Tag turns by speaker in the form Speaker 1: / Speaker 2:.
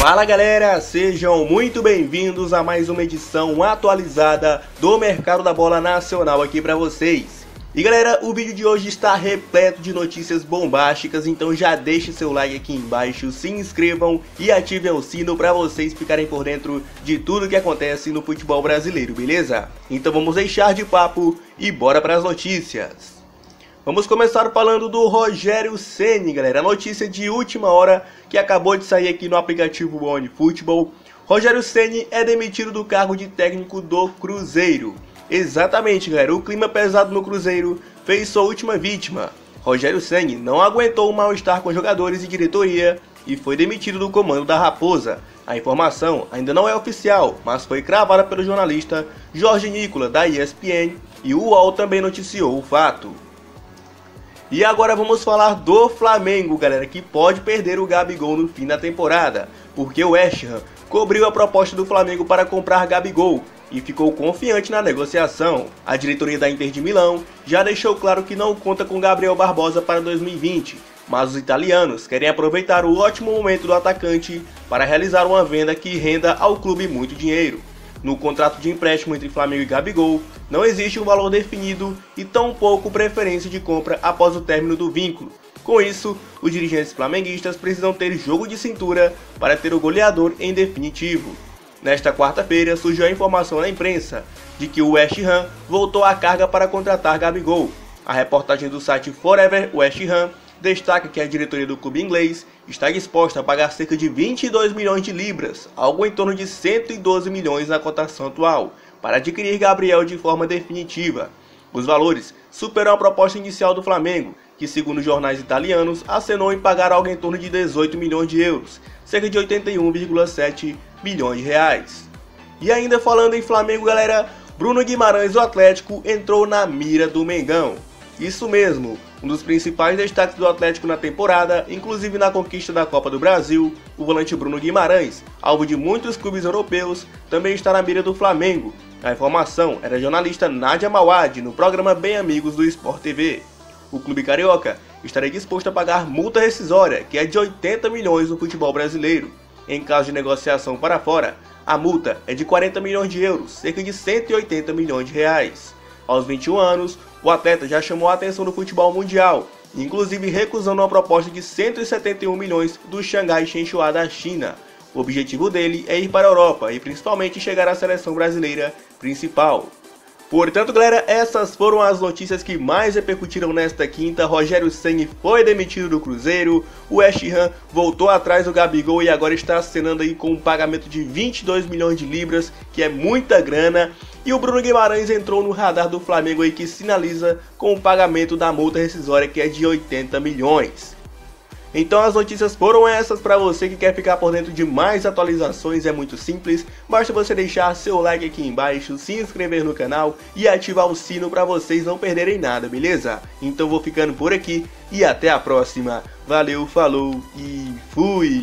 Speaker 1: Fala galera, sejam muito bem-vindos a mais uma edição atualizada do Mercado da Bola Nacional aqui para vocês. E galera, o vídeo de hoje está repleto de notícias bombásticas, então já deixe seu like aqui embaixo, se inscrevam e ativem o sino para vocês ficarem por dentro de tudo que acontece no futebol brasileiro, beleza? Então vamos deixar de papo e bora para as notícias. Vamos começar falando do Rogério Ceni, galera. Notícia de última hora que acabou de sair aqui no aplicativo One Football. Rogério Ceni é demitido do cargo de técnico do Cruzeiro. Exatamente, galera. O clima pesado no Cruzeiro fez sua última vítima. Rogério Ceni não aguentou o mal-estar com jogadores e diretoria e foi demitido do comando da Raposa. A informação ainda não é oficial, mas foi cravada pelo jornalista Jorge Nicola da ESPN e o UOL também noticiou o fato. E agora vamos falar do Flamengo, galera, que pode perder o Gabigol no fim da temporada, porque o West Ham cobriu a proposta do Flamengo para comprar Gabigol e ficou confiante na negociação. A diretoria da Inter de Milão já deixou claro que não conta com Gabriel Barbosa para 2020, mas os italianos querem aproveitar o ótimo momento do atacante para realizar uma venda que renda ao clube muito dinheiro. No contrato de empréstimo entre Flamengo e Gabigol, não existe um valor definido e tampouco preferência de compra após o término do vínculo. Com isso, os dirigentes flamenguistas precisam ter jogo de cintura para ter o goleador em definitivo. Nesta quarta-feira surgiu a informação na imprensa de que o West Ham voltou à carga para contratar Gabigol. A reportagem do site Forever West Ham destaca que a diretoria do clube inglês está disposta a pagar cerca de 22 milhões de libras, algo em torno de 112 milhões na cotação atual, para adquirir Gabriel de forma definitiva. Os valores superam a proposta inicial do Flamengo, que segundo jornais italianos acenou em pagar algo em torno de 18 milhões de euros, cerca de 81,7 milhões de reais. E ainda falando em Flamengo, galera, Bruno Guimarães do Atlético entrou na mira do Mengão. Isso mesmo, um dos principais destaques do Atlético na temporada, inclusive na conquista da Copa do Brasil, o volante Bruno Guimarães, alvo de muitos clubes europeus, também está na mira do Flamengo. A informação era a jornalista Nadia Mawad no programa Bem Amigos do Sport TV. O clube carioca estaria disposto a pagar multa rescisória, que é de 80 milhões no futebol brasileiro. Em caso de negociação para fora, a multa é de 40 milhões de euros, cerca de 180 milhões de reais. Aos 21 anos, o atleta já chamou a atenção no futebol mundial, inclusive recusando uma proposta de 171 milhões do Shanghai Shenhua da China. O objetivo dele é ir para a Europa e principalmente chegar à seleção brasileira principal. Portanto, galera, essas foram as notícias que mais repercutiram nesta quinta. Rogério Senni foi demitido do Cruzeiro, o West Ham voltou atrás do Gabigol e agora está acenando aí com um pagamento de 22 milhões de libras, que é muita grana. E o Bruno Guimarães entrou no radar do Flamengo aí que sinaliza com o pagamento da multa rescisória que é de 80 milhões. Então as notícias foram essas para você que quer ficar por dentro de mais atualizações, é muito simples, basta você deixar seu like aqui embaixo, se inscrever no canal e ativar o sino para vocês não perderem nada, beleza? Então vou ficando por aqui e até a próxima. Valeu, falou e fui!